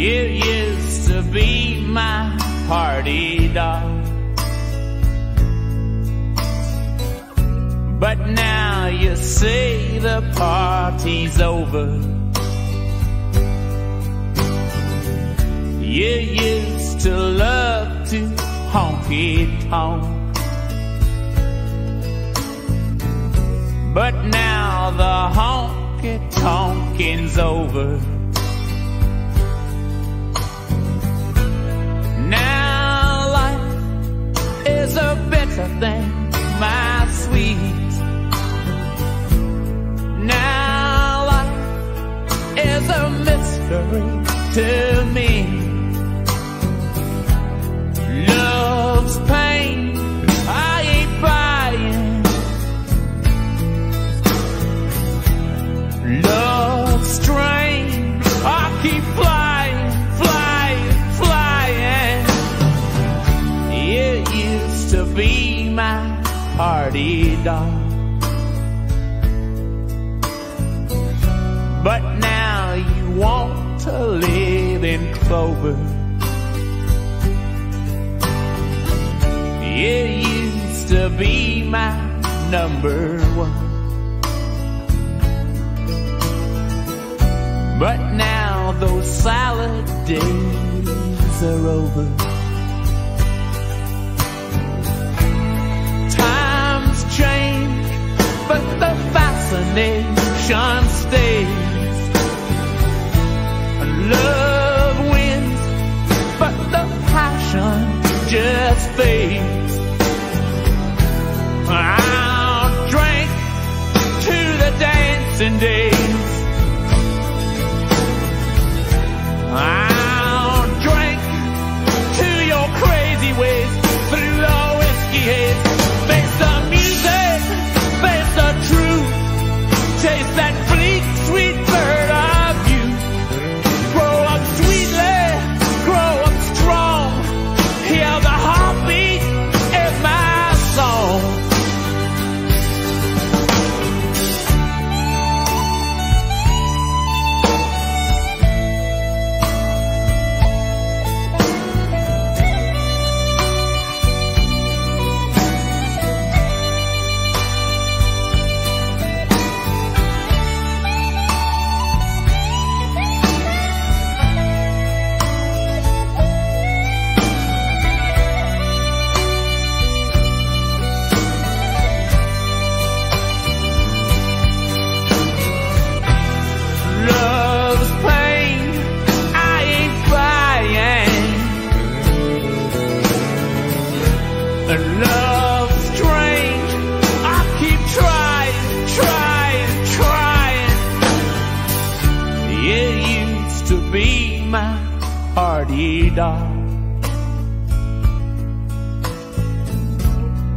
You used to be my party doll. But now you say the party's over. You used to love to honky tonk. But now the honky tonking's over. Better thing, my sweet. Now life is a mystery to me. Love's pain, I ain't buying. Love's strange, I keep flying, flying, flying. Yeah, You to be my party doll. But now you want to live in clover. You used to be my number one. But now those salad days are over. I'll drink to the dancing days. I'll drink to your crazy ways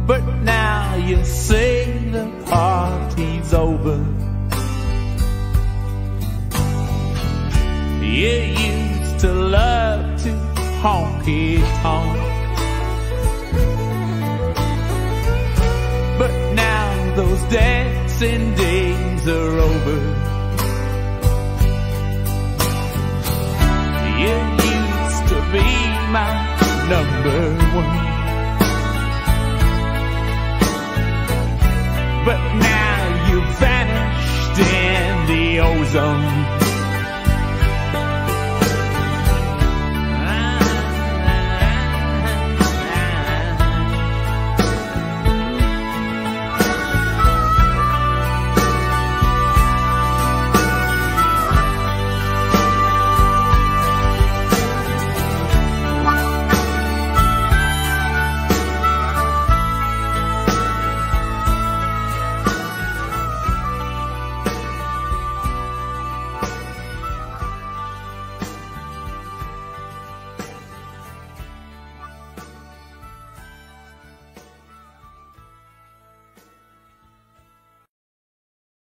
But now you say the party's over. You used to love to honky tonk. Dancing days are over. You used to be my number one. But now you vanished in the ozone.